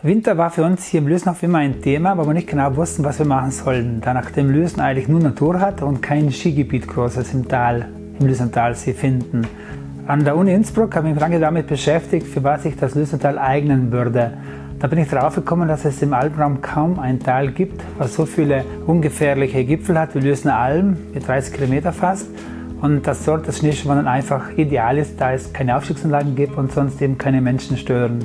Winter war für uns hier im Lösnhof immer ein Thema, weil wir nicht genau wussten, was wir machen sollten, da nachdem Lösen eigentlich nur Natur hat und kein Skigebiet großes im Tal, im Lösentalsee finden. An der Uni Innsbruck habe ich mich lange damit beschäftigt, für was sich das Lösental eignen würde. Da bin ich darauf gekommen, dass es im Alpenraum kaum ein Tal gibt, was so viele ungefährliche Gipfel hat wie Lösener Alm, mit 30 Kilometer fast. Und dass dort das Schneeschuhwandern einfach ideal ist, da es keine Aufstiegsanlagen gibt und sonst eben keine Menschen stören.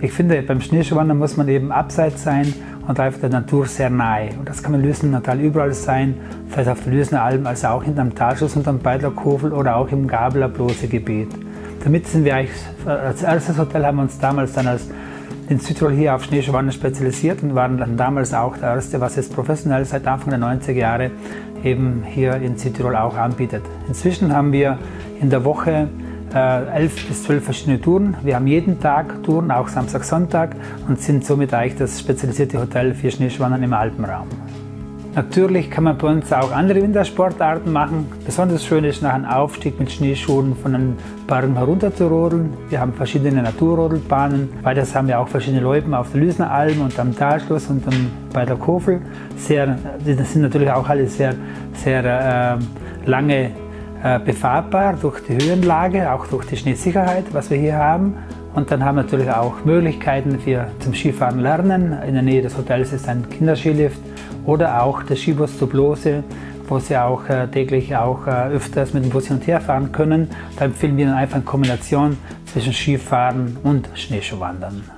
Ich finde, beim Schneeschuhwandern muss man eben abseits sein und einfach der Natur sehr nahe. Und das kann man Lüsen Tal überall sein, sei es auf der Lüsener Alm, als auch hinterm Talschuss und am Beidlerkofel oder auch im Gabeler Blose-Gebiet. Damit sind wir eigentlich, als erstes Hotel haben wir uns damals dann als in Südtirol hier auf Schneeschuhwandern spezialisiert und waren dann damals auch der erste, was jetzt professionell seit Anfang der 90er Jahre eben hier in Südtirol auch anbietet. Inzwischen haben wir in der Woche äh, elf bis zwölf verschiedene Touren. Wir haben jeden Tag Touren, auch Samstag, Sonntag und sind somit eigentlich das spezialisierte Hotel für Schneeschwandern im Alpenraum. Natürlich kann man bei uns auch andere Wintersportarten machen. Besonders schön ist nach einem Aufstieg mit Schneeschuhen von den Bergen rodeln. Wir haben verschiedene Naturrodelbahnen. Weiters haben wir auch verschiedene Loipen auf der Lüsner Alm und am Talschluss und bei der Kofel. Sehr, das sind natürlich auch alle sehr, sehr äh, lange befahrbar durch die Höhenlage, auch durch die Schneesicherheit, was wir hier haben. Und dann haben wir natürlich auch Möglichkeiten für zum Skifahren lernen. In der Nähe des Hotels ist ein Kinderskilift oder auch der Skibus zur Blose, wo Sie auch äh, täglich auch äh, öfters mit dem Bus hin und her fahren können. Da empfehlen wir dann einfach eine Kombination zwischen Skifahren und Schneeschuhwandern.